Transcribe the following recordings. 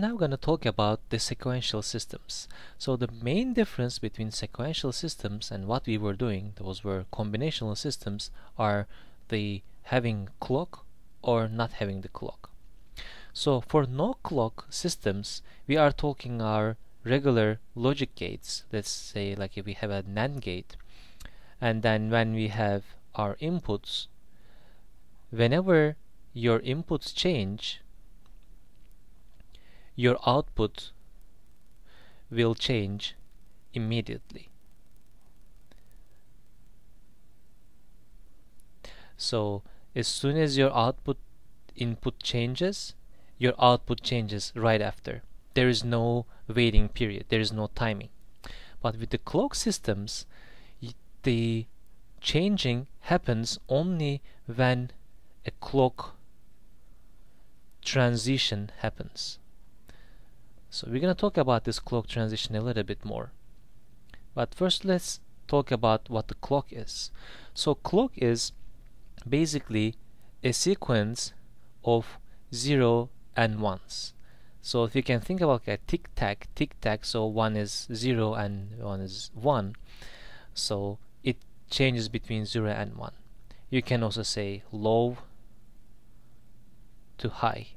now going to talk about the sequential systems. So the main difference between sequential systems and what we were doing, those were combinational systems, are the having clock or not having the clock. So for no clock systems, we are talking our regular logic gates. Let's say like if we have a NAND gate, and then when we have our inputs, whenever your inputs change, your output will change immediately. So as soon as your output input changes, your output changes right after. There is no waiting period, there is no timing. But with the clock systems, the changing happens only when a clock transition happens. So we're going to talk about this clock transition a little bit more. But first let's talk about what the clock is. So clock is basically a sequence of 0 and 1s. So if you can think about a tick-tack, tick-tack, so one is 0 and one is 1. So it changes between 0 and 1. You can also say low to high.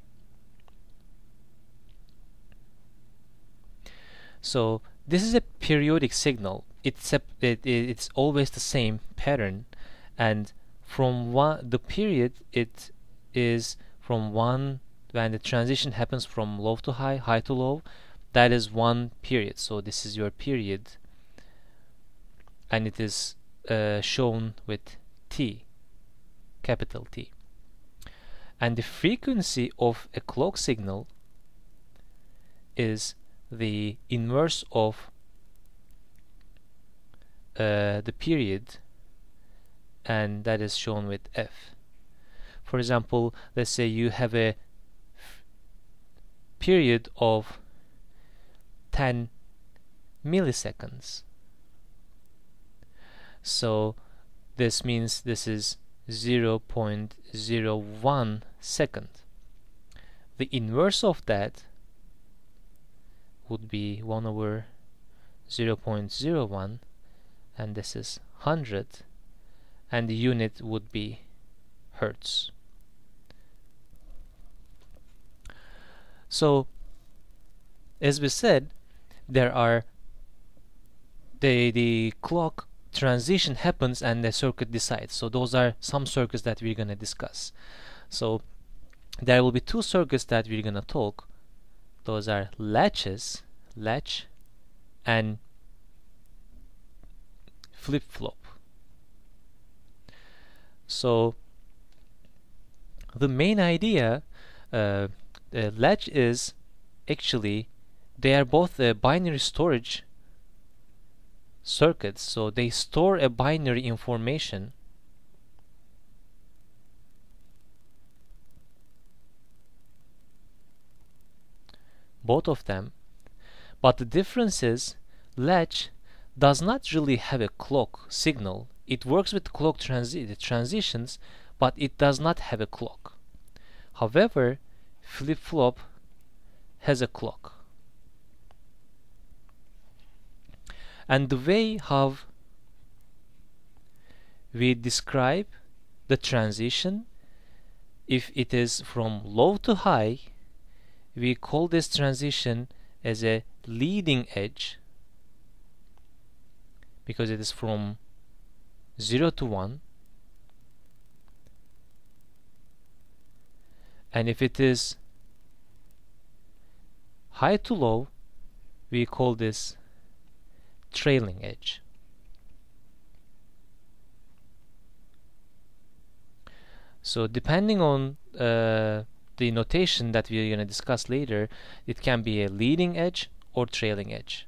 So this is a periodic signal. It's a, it, it's always the same pattern, and from one the period it is from one when the transition happens from low to high, high to low. That is one period. So this is your period, and it is uh, shown with T, capital T. And the frequency of a clock signal is the inverse of uh, the period and that is shown with f. For example, let's say you have a period of 10 milliseconds. So this means this is 0.01 second. The inverse of that would be 1 over 0 0.01 and this is 100 and the unit would be hertz. So as we said there are the the clock transition happens and the circuit decides. So those are some circuits that we're gonna discuss. So there will be two circuits that we're gonna talk those are latches latch and flip-flop. So the main idea uh, latch is actually they are both binary storage circuits so they store a binary information both of them. But the difference is latch does not really have a clock signal. It works with clock transi transitions but it does not have a clock. However flip-flop has a clock. And the way how we describe the transition if it is from low to high we call this transition as a leading edge because it is from 0 to 1 and if it is high to low we call this trailing edge. So depending on uh, the notation that we're going to discuss later, it can be a leading edge or trailing edge.